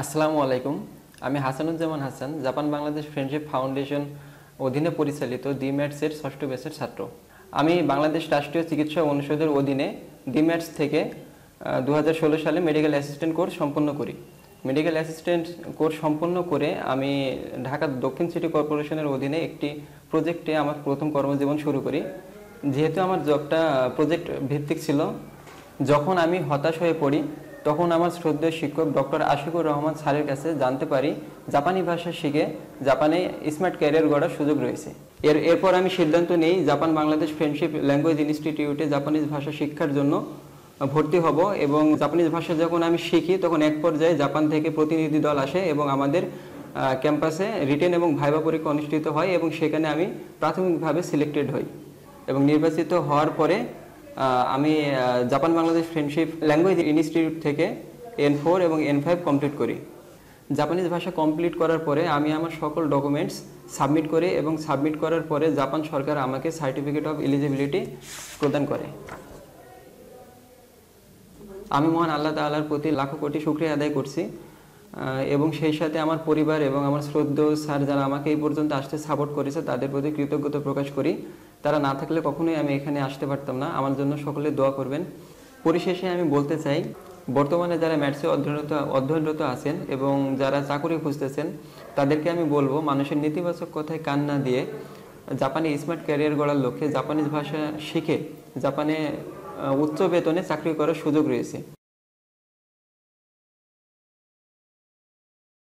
আসসালামু আলাইকুম। আমি Hasanuzzaman Hasan, Japan Bangladesh friendship foundation অধীনে পরিচালিত ডিম্যাটসের ষষ্ঠ ব্যাচের ছাত্র। আমি বাংলাদেশ রাষ্ট্রীয় চিকিৎসা অনুষদের অধীনে ডিম্যাটস থেকে দু হাজার ষোলো সালে মেডিকেল অ্যাসিস্ট্যান্ট কোর্স সম্পন্ন করি। মেডিকেল অ্যাসিস্ট্যান্ট কোর্স সম্পন্ন করে আমি ঢাকা দক্ষিণ সিটি কর্পোরেশনের অধীনে একটি প্রজেক্টে আমার প্রথম কর্মজীবন শুরু করি। যেহেতু আমার জবটা প্রজেক্ট ভিত্তিক ছিল, যখন আমি হতাশ হয়ে পড়ি তখন আমার শ্রদ্ধেয় শিক্ষক ডক্টর আশিকুর রহমান স্যারের কাছে জানতে পারি, জাপানি ভাষা শিখে জাপানে স্মার্ট ক্যারিয়ার গড়ার সুযোগ রয়েছে। এর, এরপর আমি সিদ্ধান্ত নেই, জাপান বাংলাদেশ ফ্রেন্ডশিপ ল্যাঙ্গুয়েজ ইনস্টিটিউটে জাপানিজ ভাষা শিক্ষার জন্য ভর্তি হব এবং জাপানিজ ভাষা যখন আমি শিখি, তখন এক পর্যায়ে জাপান থেকে প্রতিনিধি দল আসে এবং আমাদের ক্যাম্পাসে রিটেন এবং ভাইবা পরীক্ষা অনুষ্ঠিত হয় এবং সেখানে আমি প্রাথমিকভাবে সিলেক্টেড হই এবং নির্বাচিত হওয়ার পরে আমি Japan Bangladesh friendship language institute থেকে এন ফোর এবং এন ফাইভ কমপ্লিট করি। জাপানিজ ভাষা কমপ্লিট করার পরে আমি আমার সকল ডকুমেন্টস সাবমিট করি এবং সাবমিট করার পরে জাপান সরকার আমাকে সার্টিফিকেট অফ এলিজিবিলিটি প্রদান করে। আমি মহান আল্লাহ তাআলার প্রতি লাখো কোটি শুক্রিয়া আদায় করছি এবং সেই সাথে আমার পরিবার এবং আমার শ্রদ্ধেয় স্যার যারা আমাকে এই পর্যন্ত আসতে সাপোর্ট করেছে, তাদের প্রতি কৃতজ্ঞতা প্রকাশ করি। তারা না থাকলে কখনোই আমি এখানে আসতে পারতাম না। আমার জন্য সকলে দোয়া করবেন। পরিশেষে আমি বলতে চাই, বর্তমানে যারা ম্যাথসে অধ্যয়নরত অধ্যয়নরত আছেন এবং যারা চাকরি খুঁজতেছেন, তাদেরকে আমি বলব, মানুষের নেতিবাচক কথায় কান না দিয়ে জাপানি স্মার্ট ক্যারিয়ার গড়ার লক্ষ্যে জাপানিজ ভাষা শিখে জাপানে উচ্চ বেতনে চাকরি করার সুযোগ রয়েছে।